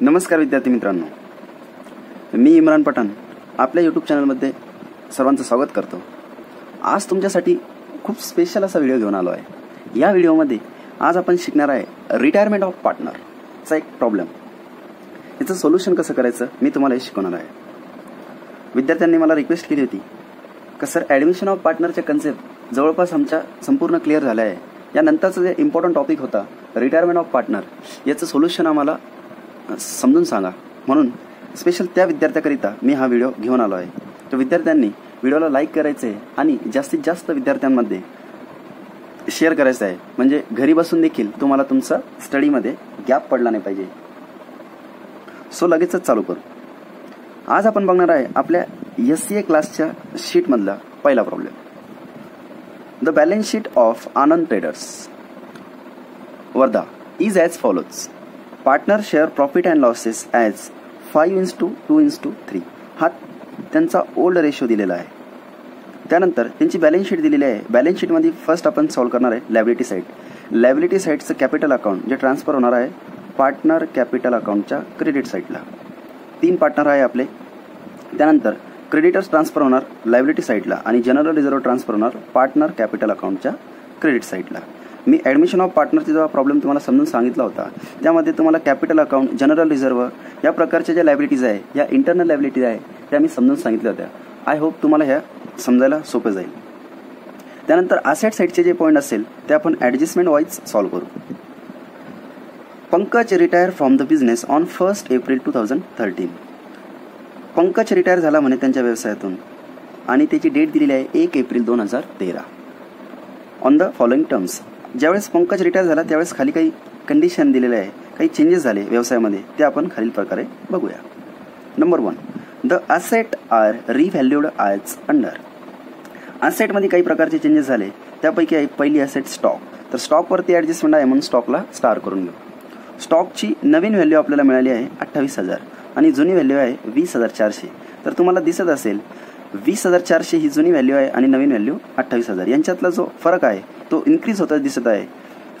नमस्कार विद्यार्थी मित्रांनो. मी इम्रान पठाण आपल्या यूट्यूब चॅनलमध्ये सर्वांचं स्वागत करतो. आज तुमच्यासाठी खूप स्पेशल असा व्हिडिओ घेऊन आलो आहे. या व्हिडिओमध्ये आज आपण शिकणार आहे रिटायरमेंट ऑफ पार्टनरचा एक प्रॉब्लेम याचं सोल्युशन कसं करायचं मी तुम्हाला हे शिकवणार आहे. विद्यार्थ्यांनी मला रिक्वेस्ट केली होती का सर ॲडमिशन ऑफ पार्टनरचे कन्सेप्ट जवळपास आमच्या संपूर्ण क्लिअर झाल्या आहे. यानंतरचं जे इम्पॉर्टंट टॉपिक होता रिटायरमेंट ऑफ पार्टनर याचं सोल्युशन आम्हाला समजून सांगा. म्हणून स्पेशल त्या विद्यार्थ्याकरिता मी हा व्हिडिओ घेऊन आलो आहे. तर विद्यार्थ्यांनी व्हिडिओला लाईक करायचं आहे आणि जास्तीत जास्त विद्यार्थ्यांमध्ये शेअर करायचं आहे. म्हणजे घरी बसून देखील तुम्हाला तुमचा स्टडीमध्ये गॅप पडला नाही पाहिजे. सो लगेचच चालू करू. आज आपण बघणार आहे आपल्या एस सी ए क्लासच्या शीटमधला पहिला problem the balance sheet of Anand traders Wardha is as follows partner share profit and losses as five is two two is two three हा त्यांचा ओल्ड रेशो दिलेला आहे. त्यानंतर त्यांची बॅलन्स शीट दिलेली आहे. बॅलन्स शीटमध्ये फर्स्ट आपण सॉल्व करणार आहे लॅबिलिटी साईड लॅबिलिटी साईडचं कॅपिटल अकाउंट जे ट्रान्सफर होणार आहे पार्टनर कॅपिटल अकाउंटच्या क्रेडिट साईडला तीन पार्टनर आहे आपले. त्यानंतर क्रेडिटर्स ट्रान्सफर होणार लायबिलिटी साईडला आणि जनरल रिझर्व्ह ट्रान्सफर होणार पार्टनर कॅपिटल अकाउंटच्या क्रेडिट साईडला मी ॲडमिशन ऑफ पार्टनरचा जेव्हा प्रॉब्लेम तुम्हाला समजून सांगितला होता त्यामध्ये तुम्हाला कॅपिटल अकाउंट जनरल रिझर्व्ह या प्रकारच्या ज्या लायबिलिटीज आहे या इंटरनल लायबिलिटीज आहे त्या मी समजून सांगितल्या होत्या. आय होप तुम्हाला ह्या समजायला सोपं जाईल. त्यानंतर आसेट साईडचे जे पॉईंट असेल ते आपण ॲडजस्टमेंट वाईज सॉल्व्ह करू. Pankaj retire from the business on first April two thousand thirteen Pankaj retire झाला म्हणे त्यांच्या व्यवसायातून आणि त्याची डेट दिलेली आहे एक एप्रिल दोन हजार तेरा. ऑन द फॉलोइंग टर्म्स ज्यावेळेस पंकज रिटायर झाला त्यावेळेस खाली काही कंडिशन दिलेले आहे. काही चेंजेस झाले व्यवसायामध्ये ते आपण खालील प्रकारे बघूया. Number one the asset are revalued as under असेटमध्ये काही प्रकारचे चेंजेस झाले. त्यापैकी आहे पहिली असेट स्टॉक तर स्टॉकवरती ॲडजस्टमेंट आहे म्हणून स्टॉकला स्टार करून घेऊ. स्टॉकची नवीन व्हॅल्यू आपल्याला मिळाली आहे अठ्ठावीस हजार. आणि जुनी व्हॅल्यू आहे वीस हजार चारशे. तर तुम्हाला दिसत असेल वीस हजार चारशे ही जुनी व्हॅल्यू आहे आणि नवीन व्हॅल्यू अठ्ठावीस हजार. यांच्यातला जो फरक आहे तो इन्क्रीज होता दिसत आहे.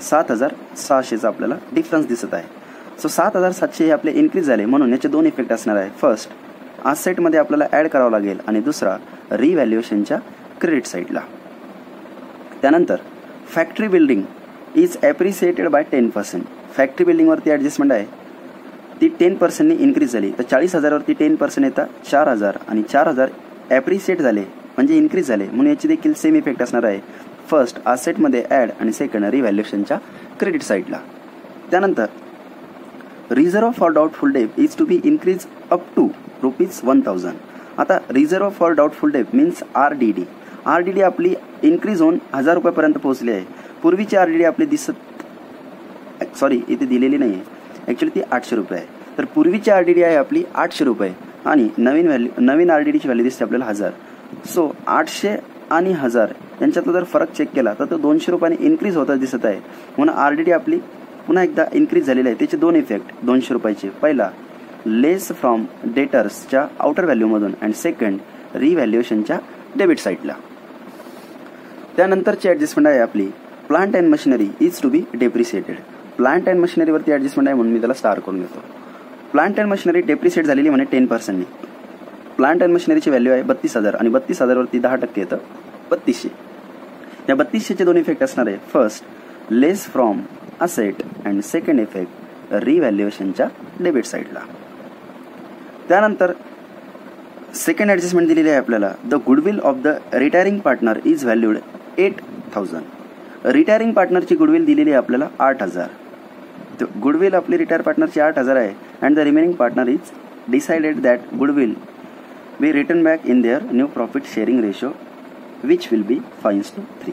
सात हजार सहाशेचा आपल्याला डिफरन्स दिसत आहे. सो सात हजार सातशे हे आपले इन्क्रीज झाले म्हणून याचे दोन इफेक्ट असणार आहे. फर्स्ट आसेटमध्ये आपल्याला ॲड करावं लागेल आणि दुसरा रिव्हॅल्युएशनच्या क्रेडिट साईडला त्यानंतर factory building is appreciated by ten percent factory बिल्डिंगवरती adjustment आहे. ती टेन पर्सेंटनी इन्क्रीज झाली. तर चाळीस हजारावरती टेन पर्सेंट येतात चार हजार आणि चार हजार ॲप्रिशिएट झाले म्हणजे इन्क्रीज झाले. म्हणून याची देखील सेम इफेक्ट असणार आहे. फर्स्ट आसेटमध्ये ॲड आणि सेकंड रिव्हॅल्युएशनच्या क्रेडिट साईडला त्यानंतर reserve for doubtful debt is to be increase up to rupees one thousand आता reserve for doubtful debt means R D D R D D आपली इन्क्रीज होऊन हजार रुपयापर्यंत पोहोचली आहे. पूर्वीची आर डी डी आपली दिसत सॉरी इथे दिलेली नाही आहे ॲक्च्युली ती आठशे रुपये आहे. तर पूर्वीची आर डी डी आहे आपली आठशे रुपये. आणि नवीन व्हॅल्यू नवीन आर डी डीची व्हॅल्यू दिसते आपल्याला हजार. सो आठशे आणि हजार यांच्यातला जर फरक चेक केला तर तो दोनशे रुपयाने इन्क्रीज होता दिसत आहे. म्हणून आर डी डी आपली पुन्हा एकदा इन्क्रीज झालेली आहे. त्याचे दोन इफेक्ट दोनशे रुपयाचे. पहिला लेस फ्रॉम डेटर्सच्या आउटर व्हॅल्यूमधून अँड सेकंड रिव्हॅल्युएशनच्या डेबिट साईडला त्यानंतरची ॲडजस्टमेंट आहे आपली. Plant and machinery is to be depreciated plant and मशिनरीवरती adjustment आहे म्हणून मी त्याला स्टार करून घेतो प्लांट अँड मशिनरी डेप्रिसिएट झालेली म्हणे टेन पर्सेंटनी प्लांट अँड मशिनरीची व्हॅल्यू आहे बत्तीस हजार आणि बत्तीस हजारवरती दहा टक्के येतं बत्तीसशे. या बत्तीसशेचे दोन इफेक्ट असणार आहे. First less from asset and second effect रिव्हॅल्युएशनच्या debit साईडला त्यानंतर सेकंड ॲडजस्टमेंट दिलेली आहे आपल्याला. The goodwill of the retiring partner is valued eight thousand retiring पार्टनरची goodwill दिलेली आहे आपल्याला आठ हजार. गुडविल आपली रिटायर पार्टनरची आठ हजार आहे and the remaining partner is decided that goodwill be return back in their new profit sharing ratio which will be five is to three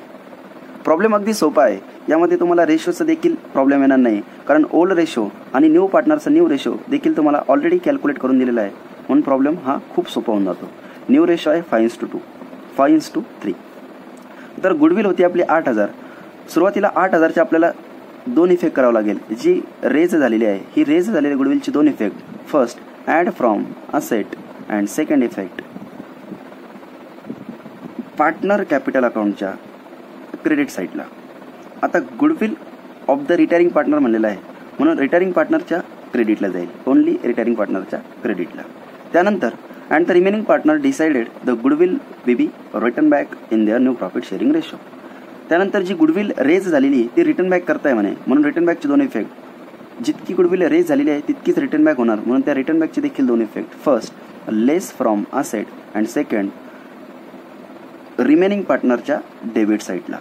problem अगदी सोपा आहे. यामध्ये तुम्हाला रेशोचं देखील प्रॉब्लेम येणार नाही. कारण ओल्ड रेशो आणि न्यू पार्टनरचा न्यू रेशो देखील तुम्हाला ऑलरेडी कॅल्क्युलेट करून दिलेला आहे. म्हणून प्रॉब्लेम हा खूप सोपा होऊन जातो. न्यू रेशो आहे five is to two five is to three तर गुडविल होती आपली आठ हजार. सुरुवातीला आठ हजारच्या आपल्याला दोन इफेक्ट करावं लागेल. जी रेज झालेली आहे ही रेज झालेली गुडविलची दोन effect first add from asset and second effect partner capital अकाउंटच्या credit साईडला आता goodwill of the retiring partner म्हणलेलं आहे. म्हणून रिटायरिंग पार्टनरच्या क्रेडिटला जाईल. ओनली रिटायरिंग पार्टनरच्या क्रेडिटला त्यानंतर and the remaining partner decided the goodwill be be return back in their new profit sharing ratio त्यानंतर जी गुडविल रेज झालेली ती रिटर्न बॅक करताय म्हणे. म्हणून रिटर्न बॅकचे दोन इफेक्ट जितकी गुडविल रेज झालेली आहे तितकीच रिटर्न बॅक होणार. म्हणून त्या रिटर्न बॅकचे देखील दोन effect first less from asset and second remaining पार्टनरच्या debit साईडला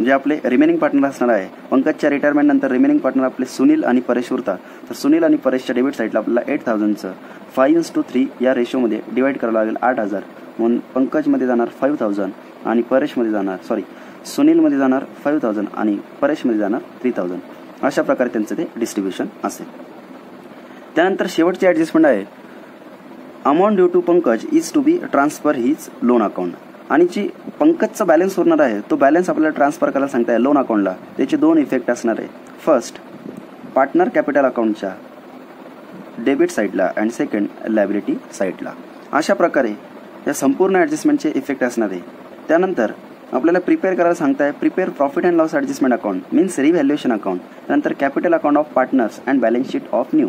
जे आपले रिमेनिंग पार्टनर असणार आहे पंकजच्या रिटायरमेंट नंतर रिमेनिंग पार्टनर आपले सुनील आणि परेश उरतात. तर सुनील आणि परेशच्या डेबिट साईडला आपल्याला एट थाउजंडचं फाईव्ह टू थ्री या रेशोमध्ये डिवाईड करावं लागेल आठ हजार. म्हणून पंकजमध्ये जाणार फाईव्ह थाउजंड आणि परेशमध्ये जाणार सॉरी सुनीलमध्ये जाणार फाईव्ह थाउजंड आणि परेशमध्ये जाणार थ्री थाउजंड अशा प्रकारे त्यांचं ते डिस्ट्रीब्युशन असेल. त्यानंतर शेवटची ॲडजस्टमेंट आहे. Amount due to Pankaj is to be transfer his loan account आणि जी पंकजचा बॅलन्स उरणार आहे तो बॅलन्स आपल्याला ट्रान्सफर करायला सांगताय लोन अकाउंटला त्याचे दोन इफेक्ट असणार आहे. फर्स्ट पार्टनर कॅपिटल अकाउंटच्या डेबिट साईडला अँड सेकंड लायबिलिटी साईडला अशा प्रकारे या संपूर्ण ॲडजस्टमेंटचे इफेक्ट असणार आहे. त्यानंतर आपल्याला प्रिपेअर करायला सांगताय prepare profit and loss adjustment account means revaluation account त्यानंतर capital account of partners and balance sheet of new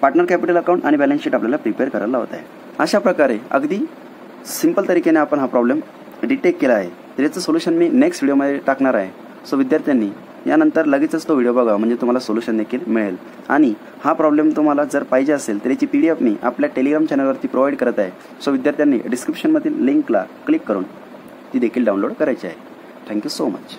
partner capital account आणि बॅलन्स शीट आपल्याला प्रिपेअर करायला होत आहे अशा प्रकारे अगदी सिंपल तरीकेने आपण हा प्रॉब्लेम डिटेक्ट केला आहे. त्याचं सोल्युशन मी नेक्स्ट व्हिडिओमध्ये टाकणार आहे. सो विद्यार्थ्यांनी यानंतर लगेचच तो व्हिडिओ बघा म्हणजे तुम्हाला सोल्युशन देखील मिळेल. आणि हा प्रॉब्लेम तुम्हाला जर पाहिजे असेल तर याची पी डी एफ मी आपल्या टेलिग्राम चॅनलवरती प्रोव्हाइड करत आहे. सो विद्यार्थ्यांनी डिस्क्रिप्शनमधील लिंकला क्लिक करून ती देखील डाउनलोड करायची आहे. Thank you so much